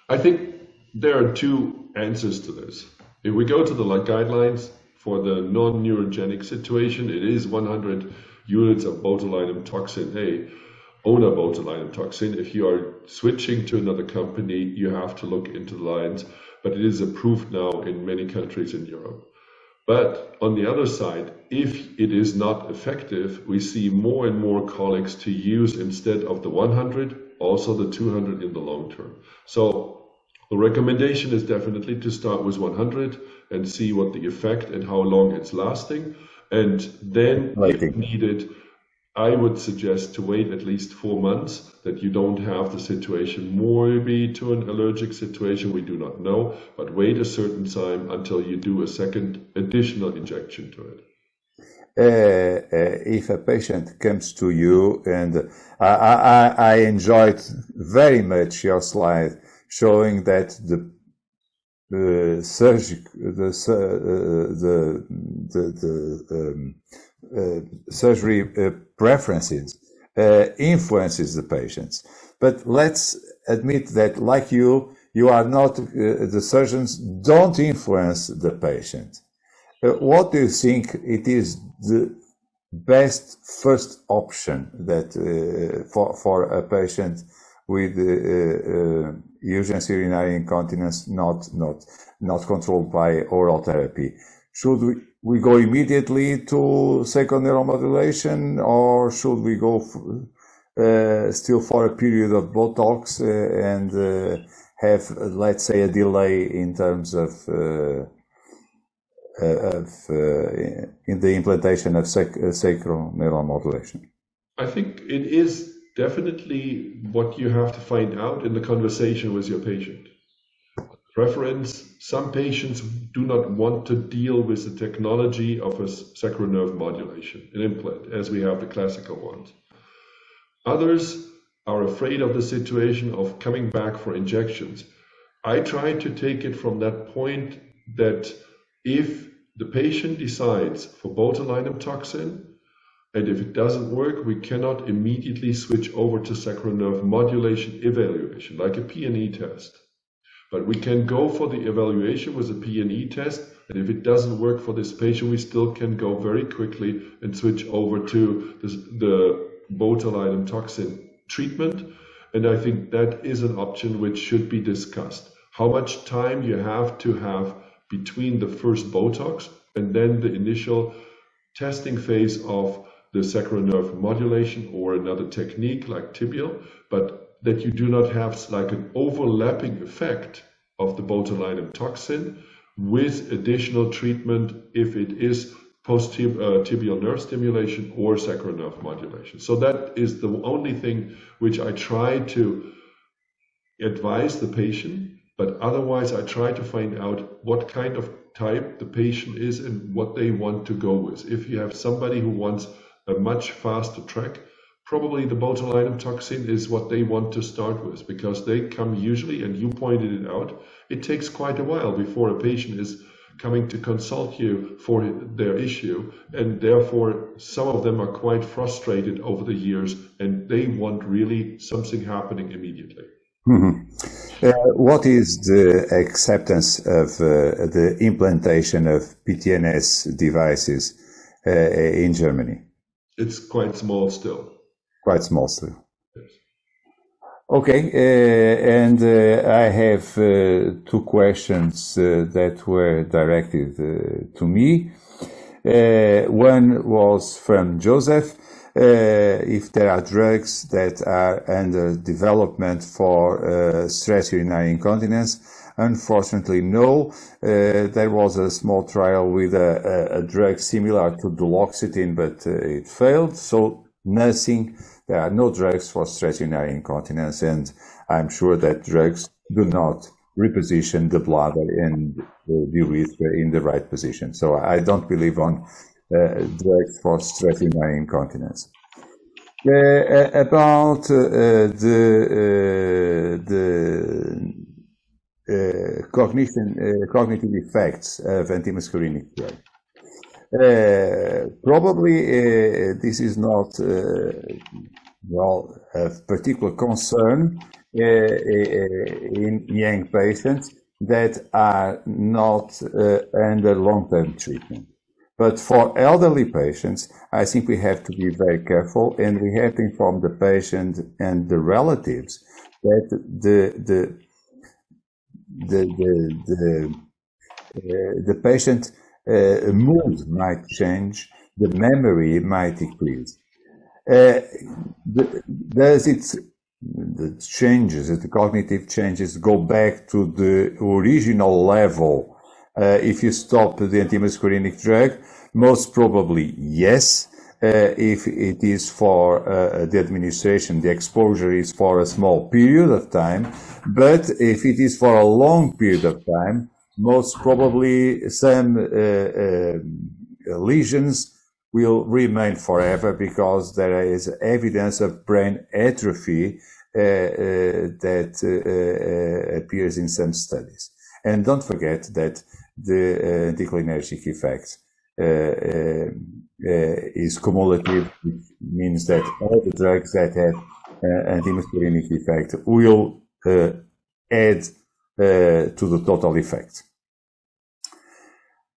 I think there are two answers to this. If we go to the guidelines for the non-neurogenic situation, it is 100 units of botulinum toxin A onabotulinum toxin. If you are switching to another company, you have to look into the lines, but it is approved now in many countries in Europe. But on the other side, if it is not effective, we see more and more colleagues to use instead of the 100, also the 200 in the long term. So the recommendation is definitely to start with 100 and see what the effect and how long it's lasting. And then, if needed, I would suggest to wait at least four months that you don't have the situation maybe to an allergic situation, we do not know, but wait a certain time until you do a second additional injection to it. Uh, uh, if a patient comes to you and I, I, I enjoyed very much your slide showing that the uh, the, uh, the, the, the um, surgery uh, preferences uh, influences the patients. But let's admit that, like you, you are not, the surgeons don't influence the patient. what do you think it is the best first option that for, for a patient with uh, uh, urinary incontinence not not not controlled by oral therapy. Should we we go immediately to sacral neuromodulation, or should we go uh, still for a period of Botox uh, and uh, have, let's say, a delay in terms of uh, uh, of uh, in the implantation of sac- sacral neuromodulation? I think it is definitely what you have to find out in the conversation with your patient preference. Some patients do not want to deal with the technology of a sacral nerve modulation, an implant, as we have the classical ones. Others are afraid of the situation of coming back for injections. I try to take it from that point that if the patient decides for botulinum toxin, and if it doesn't work, we cannot immediately switch over to sacral nerve modulation evaluation, like a PNE test. But we can go for the evaluation with a PNE test. And if it doesn't work for this patient, we still can go very quickly and switch over to the botulinum toxin treatment. And I think that is an option which should be discussed. How much time you have to have between the first Botox and then the initial testing phase of the sacral nerve modulation or another technique like tibial, but that you do not have like an overlapping effect of the botulinum toxin with additional treatment if it is post-tibial uh, nerve stimulation or sacral nerve modulation. So that is the only thing which I try to advise the patient, but otherwise I try to find out what kind of type the patient is and what they want to go with. If you have somebody who wants a much faster track, probably the botulinum toxin is what they want to start with because they come usually, and you pointed it out, it takes quite a while before a patient is coming to consult you for their issue. And therefore, some of them are quite frustrated over the years and they want really something happening immediately. Mm-hmm. Uh, what is the acceptance of uh, the implantation of PTNS devices uh, in Germany? It's quite small still. Quite small still. Okay, uh, and uh, I have uh, two questions uh, that were directed uh, to me. Uh, one was from Joseph. if there are drugs that are under development for stress urinary incontinence, Unfortunately, no. Uh, there was a small trial with a, a, a drug similar to duloxetine, but uh, it failed. So nothing. There are no drugs for stress urinary incontinence, and I'm sure that drugs do not reposition the bladder and the urethra in the right position. So I don't believe on uh, drugs for stress urinary incontinence. Uh, about uh, the uh, the uh, cognition, uh, cognitive effects of antimuscarinic drug. Uh, probably uh, this is not uh, well of particular concern uh, in young patients that are not under long-term treatment. But for elderly patients, I think we have to be very careful and we have to inform the patient and the relatives that the, the the the the, uh, the patient uh, mood might change, the memory might increase. Uh, the, does it the changes, the cognitive changes, go back to the original level uh, if you stop the antimuscarinic drug? Most probably yes. Uh, if it is for uh, the administration, the exposure is for a small period of time. But if it is for a long period of time, most probably some uh, lesions will remain forever because there is evidence of brain atrophy uh, uh, that uh, appears in some studies. And don't forget that the anticholinergic effect uh, is cumulative, which means that all the drugs that have uh, antimuscarinic effect will uh, add to the total effect.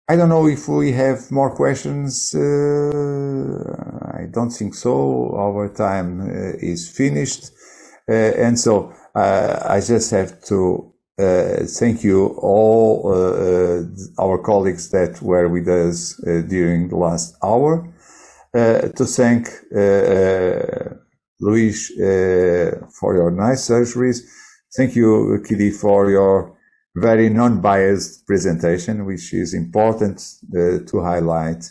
I don't know if we have more questions. Uh, I don't think so. Our time uh, is finished. Uh, and so I just have to uh, thank you all uh, uh, our colleagues that were with us during the last hour. to thank Luis for your nice surgeries. Thank you, Kili, for your very non-biased presentation, which is important uh, to highlight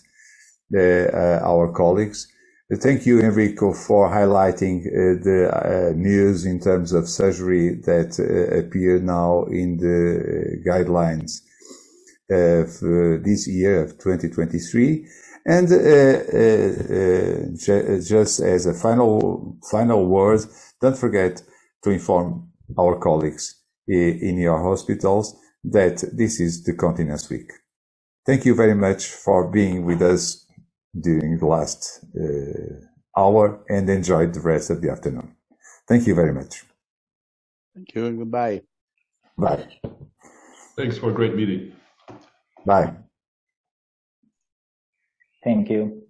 uh, uh, our colleagues. Thank you, Enrico, for highlighting uh, the uh, news in terms of surgery that uh, appear now in the guidelines of this year of 2023. And just as a final final word, don't forget to inform our colleagues in your hospitals that this is the Continence Week. Thank you very much for being with us during the last uh, hour and enjoy the rest of the afternoon. Thank you very much. Thank you and goodbye. Bye. Thanks for a great meeting. Bye. Thank you.